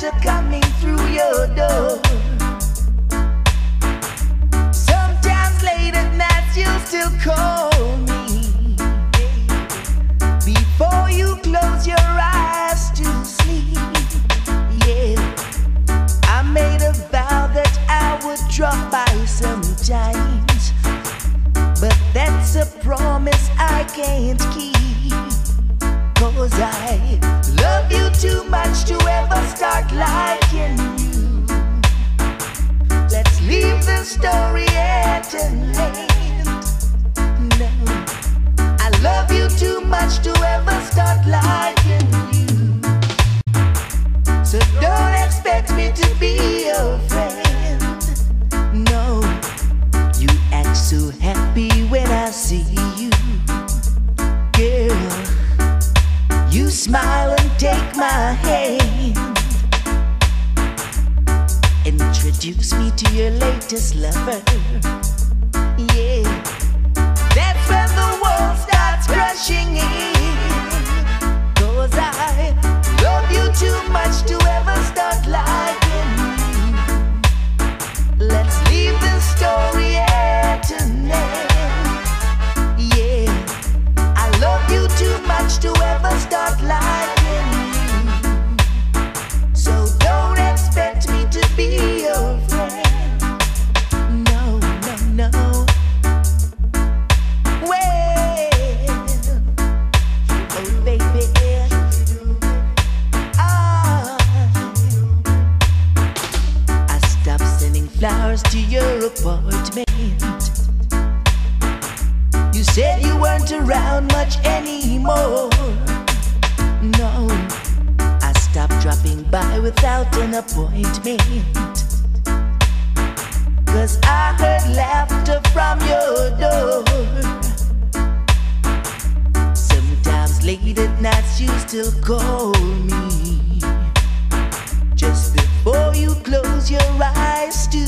master coming through your door. Sometimes late at night you still call me. Before you close your eyes to sleep, yeah. I made a vow that I would drop by sometimes. But that's a promise I can't keep. story at end. No, I love you too much to ever start liking you. So don't expect me to be your friend. No, you act so happy when I see you, girl. You smile and take my hand. Introduce me to your latest lover. Yeah. it meant. You said you weren't around much anymore. No, I stopped dropping by without an appointment. Cause I heard laughter from your door. Sometimes late at nights you still call me. Just before you close your eyes to